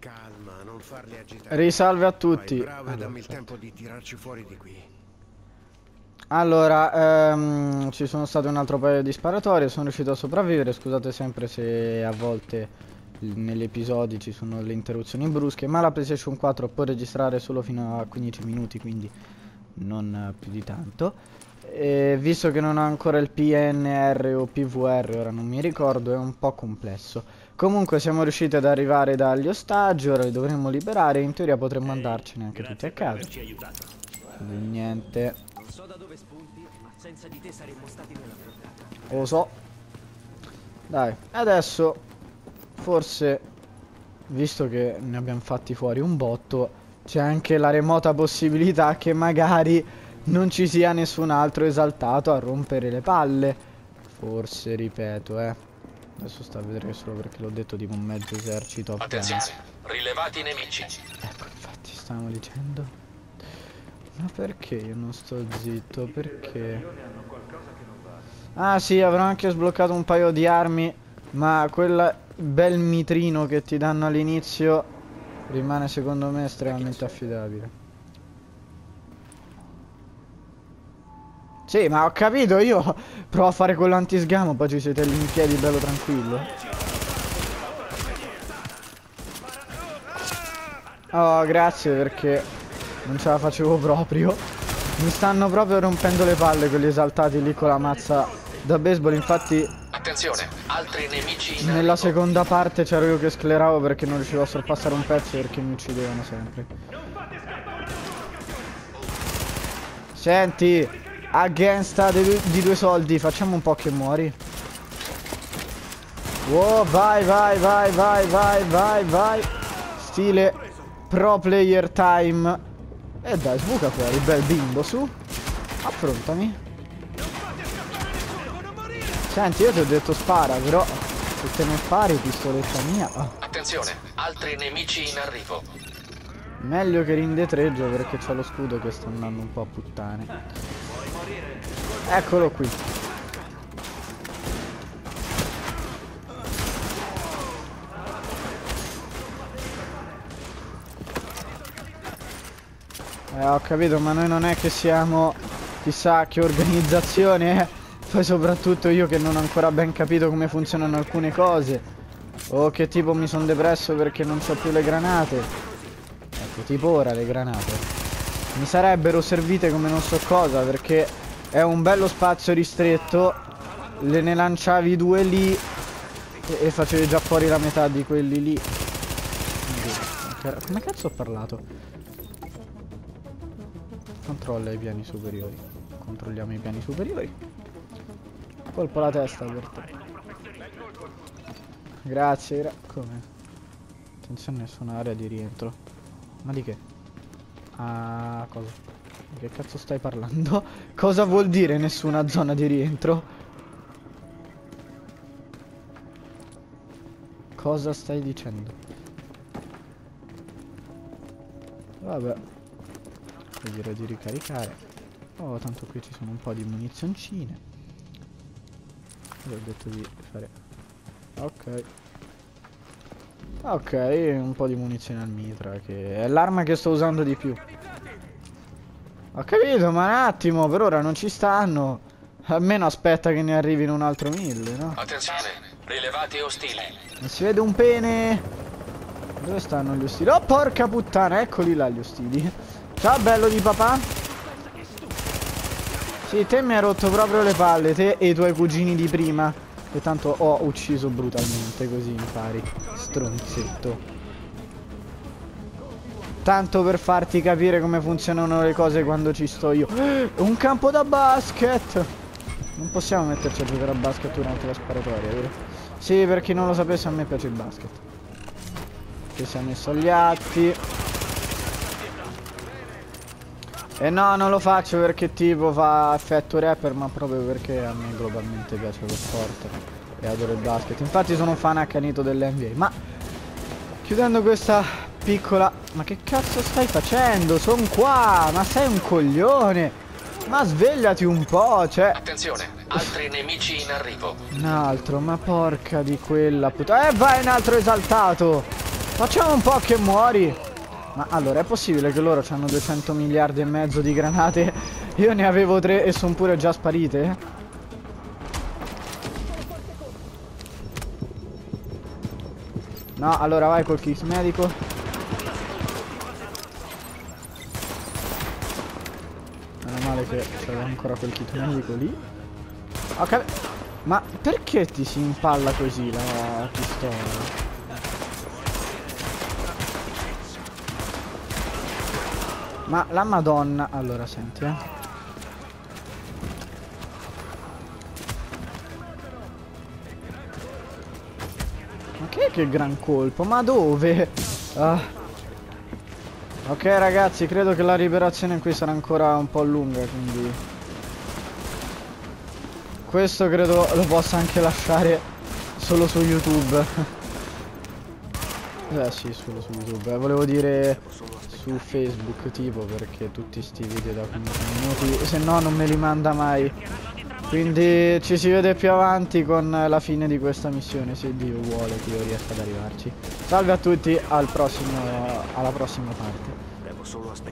Calma, non farli agitare. Risalve a tutti. Vai bravo Allora, dammi il tempo di tirarci fuori di qui. Allora, ehm, ci sono state un altro paio di sparatorie, sono riuscito a sopravvivere, scusate sempre se a volte negli episodi ci sono le interruzioni brusche, ma la PlayStation 4 può registrare solo fino a 15 minuti, quindi non più di tanto. E visto che non ho ancora il PNR o PVR, ora non mi ricordo, è un po' complesso. Comunque siamo riusciti ad arrivare dagli ostaggi, ora li dovremmo liberare in teoria potremmo andarcene anche tutti a casa. Quindi niente. Non so da dove spunti, ma senza di te saremmo stati nella portata. Lo so. Dai, adesso forse, visto che ne abbiamo fatti fuori un botto, c'è anche la remota possibilità che magari non ci sia nessun altro esaltato a rompere le palle. Forse, ripeto, eh. Adesso sta a vedere solo perché l'ho detto tipo un mezzo esercito. Attenzione, rilevati nemici. Ecco, infatti stavamo dicendo. Ma perché io non sto zitto? Perché? Ah sì, avrò anche sbloccato un paio di armi, ma quel bel mitrino che ti danno all'inizio rimane secondo me estremamente affidabile. Sì, ma ho capito, io provo a fare quello antisgamo, poi ci siete lì in piedi bello tranquillo. Oh, grazie perché non ce la facevo proprio. Mi stanno proprio rompendo le palle quelli esaltati lì con la mazza da baseball. Infatti, Attenzione, altri nemici in nella seconda parte c'ero io che scleravo perché non riuscivo a sorpassare un pezzo perché mi uccidevano sempre. Senti, against di, due- di due soldi, facciamo un po' che muori. Wow, vai, vai, vai, vai, vai, vai, vai. Stile pro player time. E dai, sbuca fuori, bel bimbo, su. Affrontami. Senti, io ti ho detto spara, però se te ne spari, pistoletta mia. ah. Attenzione, altri nemici in arrivo. Meglio che rindetreggio perché c'ho lo scudo che sta andando un po' a puttane. Eccolo qui. Eh, ho capito, ma noi non è che siamo chissà che organizzazione, eh. Poi soprattutto io che non ho ancora ben capito come funzionano alcune cose. O che tipo mi sono depresso perché non ho più le granate. Ecco, tipo ora le granate. Mi sarebbero servite come non so cosa perché è un bello spazio ristretto. Le ne lanciavi due lì e, e facevi già fuori la metà di quelli lì. Come cazzo ho parlato? Controlla i piani superiori. Controlliamo i piani superiori. Colpo alla testa per te. Grazie, gra- come? Attenzione, nessuna area di rientro. Ma di che? Ah, cosa? Che cazzo stai parlando? cosa vuol dire nessuna zona di rientro? Cosa stai dicendo? Vabbè. Io direi di ricaricare. Oh, tanto qui ci sono un po' di munizioncine. Io ho detto di fare... Ok. Ok, un po' di munizione al mitra, che è l'arma che sto usando di più. Ho capito, ma un attimo, per ora non ci stanno. Almeno aspetta che ne arrivino un altro mille, no? Attenzione, rilevati ostili. Non si vede un pene. Dove stanno gli ostili? Oh, porca puttana, eccoli là gli ostili. Ciao, bello di papà. Sì, te mi hai rotto proprio le palle, te e i tuoi cugini di prima. E tanto ho ucciso brutalmente, così impari. Stronzetto. Tanto per farti capire come funzionano le cose quando ci sto io. Un campo da basket! Non possiamo metterci a giocare a basket durante la sparatoria, vero? Sì, per chi non lo sapesse, a me piace il basket. Che si è messo agli atti. E no, non lo faccio perché tipo fa effetto rapper, ma proprio perché a me globalmente piace lo sport e adoro il basket. Infatti sono un fan accanito dell'NBA. Ma chiudendo questa piccola... Ma che cazzo stai facendo? Sono qua! Ma sei un coglione! Ma svegliati un po', cioè... Attenzione, altri nemici in arrivo. Un altro, ma porca di quella puttana. Eh vai un altro esaltato! Facciamo un po' che muori. Ma allora è possibile che loro hanno 200 miliardi e mezzo di granate? Io ne avevo tre e sono pure già sparite? No, allora vai col kit medico. Male che c'era ancora quel kit medico lì. Ok. Ma perché ti si impalla così la pistola? Ma la madonna... Allora, senti, eh. Ma che è che gran colpo? Ma dove? Ah. Ok ragazzi, credo che la liberazione qui sarà ancora un po' lunga, quindi... Questo credo lo possa anche lasciare solo su YouTube. eh sì, solo su YouTube. Eh, volevo dire su Facebook tipo perché tutti sti video da 15 minuti, se no non me li manda mai. Quindi ci si vede più avanti con la fine di questa missione, se Dio vuole che io riesca ad arrivarci. Salve a tutti, al prossimo, alla prossima parte.